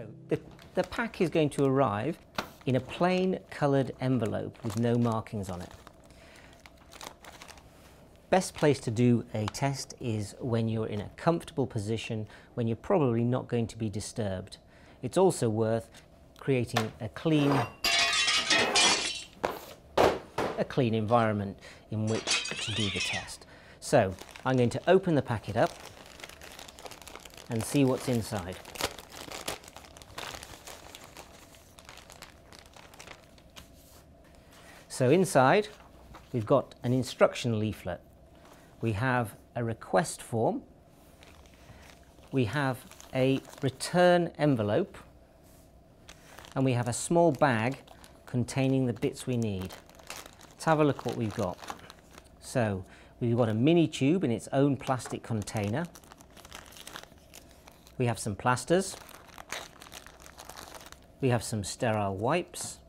So the, the pack is going to arrive in a plain coloured envelope with no markings on it. Best place to do a test is when you're in a comfortable position, when you're probably not going to be disturbed. It's also worth creating a clean a clean environment in which to do the test. So I'm going to open the packet up and see what's inside. So inside we've got an instruction leaflet. We have a request form. We have a return envelope and we have a small bag containing the bits we need. Let's have a look what we've got. So we've got a mini tube in its own plastic container. We have some plasters. We have some sterile wipes.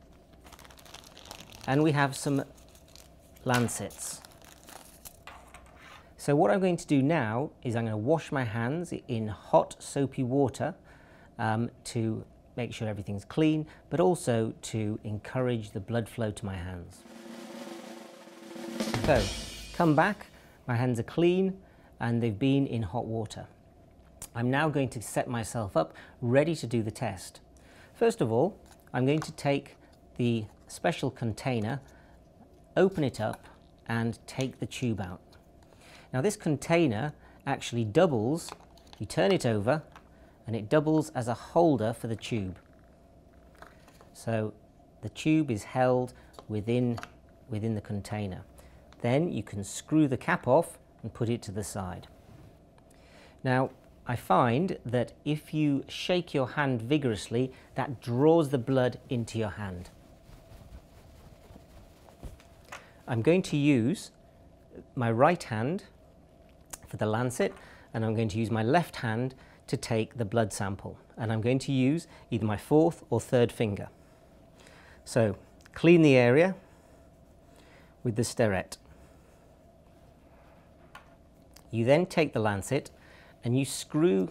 And we have some lancets. So what I'm going to do now is I'm going to wash my hands in hot soapy water um, to make sure everything's clean, but also to encourage the blood flow to my hands. So, come back, my hands are clean and they've been in hot water. I'm now going to set myself up ready to do the test. First of all, I'm going to take the special container, open it up and take the tube out. Now this container actually doubles, you turn it over and it doubles as a holder for the tube. So the tube is held within, within the container. Then you can screw the cap off and put it to the side. Now, I find that if you shake your hand vigorously, that draws the blood into your hand. I'm going to use my right hand for the lancet and I'm going to use my left hand to take the blood sample and I'm going to use either my fourth or third finger. So clean the area with the Sterette. You then take the lancet and you screw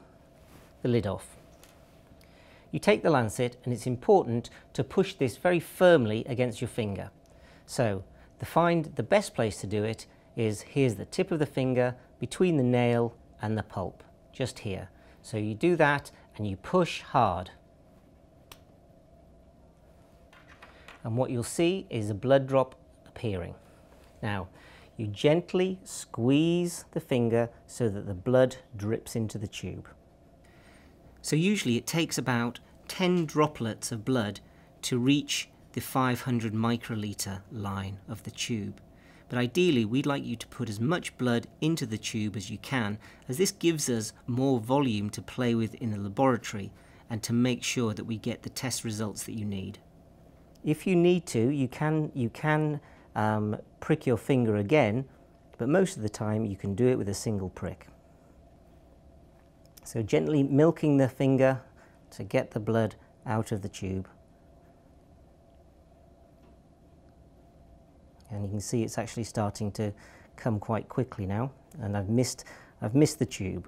the lid off. You take the lancet and it's important to push this very firmly against your finger. So to find the best place to do it is here's the tip of the finger between the nail and the pulp, just here. So you do that and you push hard. And what you'll see is a blood drop appearing. Now, you gently squeeze the finger so that the blood drips into the tube. So usually it takes about 10 droplets of blood to reach the 500 microliter line of the tube. But ideally we'd like you to put as much blood into the tube as you can as this gives us more volume to play with in the laboratory and to make sure that we get the test results that you need. If you need to, you can, you can um, prick your finger again, but most of the time you can do it with a single prick. So gently milking the finger to get the blood out of the tube. And you can see it's actually starting to come quite quickly now, and I've missed, I've missed the tube.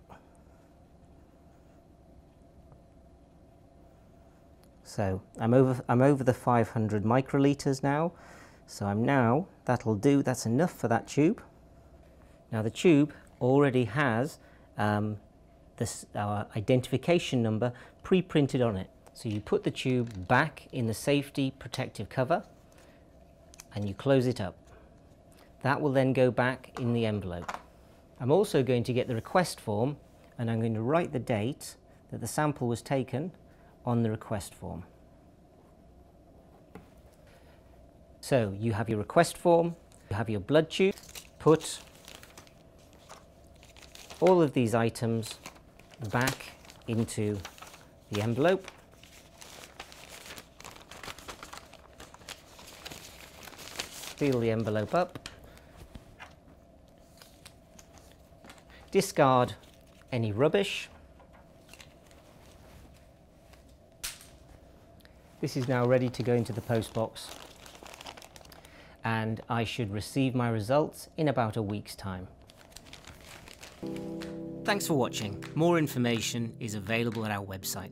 So I'm over, I'm over the 500 microliters now, so I'm now, that'll do, that's enough for that tube. Now the tube already has um, this, our identification number pre-printed on it. So you put the tube back in the safety protective cover and you close it up. That will then go back in the envelope. I'm also going to get the request form and I'm going to write the date that the sample was taken on the request form. So you have your request form, you have your blood tube, put all of these items back into the envelope. Seal the envelope up. Discard any rubbish. This is now ready to go into the post box and I should receive my results in about a week's time. Thanks for watching. More information is available at our website.